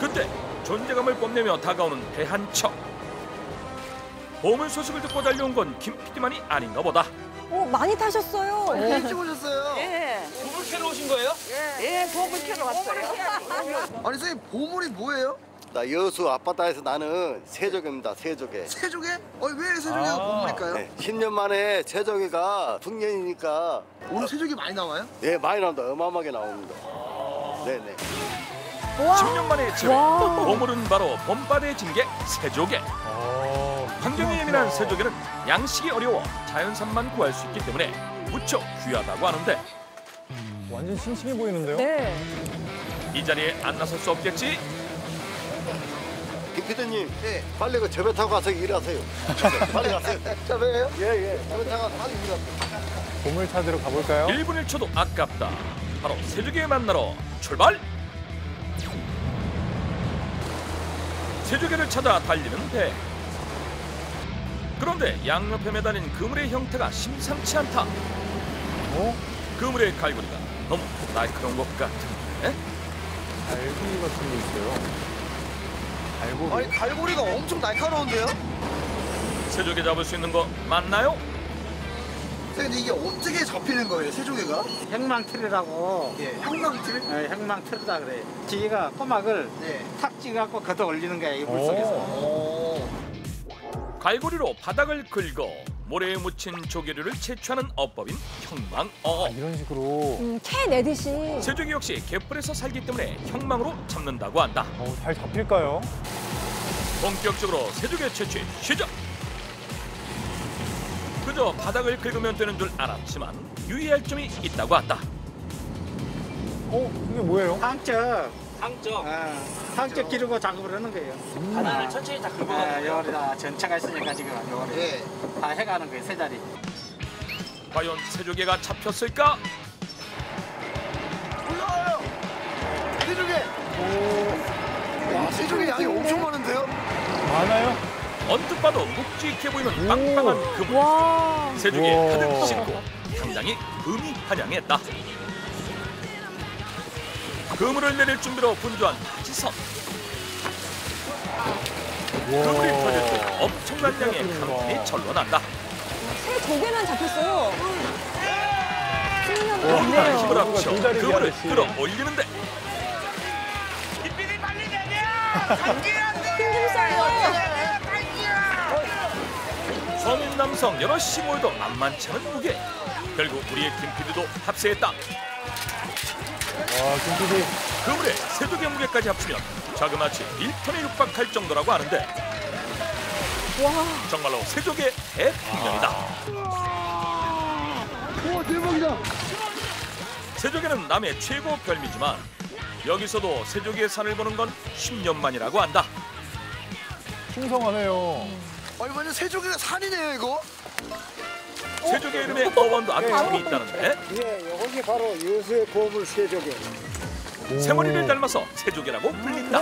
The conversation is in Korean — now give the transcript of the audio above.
그때 존재감을 뽐내며 다가오는 배한 척. 보물 소식을 듣고 달려온 건 김 PD만이 아닌가 보다. 오, 많이 타셨어요. 일찍 오셨어요. 예, 보물 캐러 오신 거예요? 예, 보물 캐러 왔어요. 아니 선생님 보물이 뭐예요? 나 여수 앞바다에서 나는 세조개입니다. 세조개. 세조개? 어, 왜 세조개가 보물일까요? 네, 10년 만에 세조개가 풍년이니까 오늘 세조개 많이 나와요? 예 많이 나온다. 어마어마하게 나옵니다. 네네. 10년 만에 제외. 보물은 바로 봄바다에 진게 세조개. 환경에 예민한 세조개는 양식이 어려워 자연산만 구할 수 있기 때문에 무척 귀하다고 하는데 완전 싱싱해 보이는데요? 네. 이 자리에 안 나설 수 없겠지? 김 PD님, 네. 빨리 그 저배 타고 가서 일하세요. 빨리 가세요. 저배예요? 예, 예. 저배 타고 가서 빨리 일하세요. 보물 찾으러 가볼까요? 1분 1초도 아깝다. 바로 세조개 만나러 출발! 세조개를 찾아 달리는 배. 그런데 양옆에 매달린 그물의 형태가 심상치 않다. 어? 그물의 갈고리가 너무 날카로운 것 같은데? 갈비 같은 게 있어요. 갈고리. 아니 갈고리가 엄청 날카로운데요? 세조개 잡을 수 있는 거 맞나요? 근데 이게 어떻게 잡히는 거예요 세조개가? 행망틀이라고 예, 형광틀? 어, 행망틀이다 그래. 지가 꼬막을 네. 탁 찍어갖고 걷어 올리는 거야 이 물속에서. 오. 갈고리로 바닥을 긁어 모래에 묻힌 조개류를 채취하는 어법인 형망어. 아, 이런 식으로. 음, 캐 내듯이. 세조개 역시 갯벌에서 살기 때문에 형망으로 잡는다고 한다. 어, 잘 잡힐까요? 본격적으로 세조개 채취 시작. 그저 바닥을 긁으면 되는 줄 알았지만 유의할 점이 있다고 한다. 어, 이게 뭐예요? 항적. 항적. 어, 항적 기르고 작업을 하는 거예요. 바닥을 천천히 다 어, 긁어가는 거예요. 요리 다 전차가 있으니까 지금 요리 예. 다 해가는 거예요 세 자리. 과연 세조개가 잡혔을까? 올라와요. 세조개. 와 세조개 양이 엄청 많은데요? 많아요? 언뜻 봐도 묵직해 보이는 빵빵한 그물. 우와. 가득 싣고 상당히 의미한양했다. 그물을 내릴 준비로 분주한 바지선. 그물이 터질 때 엄청난 양의 강물이 절로 난다. 새 조개만 잡혔어요. 승리는 온갖 없네요. 힘을 합쳐 그물을. 끌어올리는데 힘좀 써요. 성인 남성 여럿이 모여도 만만치 않은 무게. 결국 우리의 김PD도 합세했다. 와, 김PD. 그물에 세조개 무게까지 합치면 자그마치 1톤에 육박할 정도라고 하는데 와. 정말로 세조개 대풍년이다. 와 대박이다. 세조개는 남의 최고 별미지만 여기서도 세조개의 산을 보는 건 10년 만이라고 한다. 풍성하네요. 아니 완전 세조개가 산이네요 이거. 세조개 이름에 어원도 정이 있다는데 예, 이게 바로 요수의 보물 세조개. 세머리를 닮아서 세조개라고 불린다.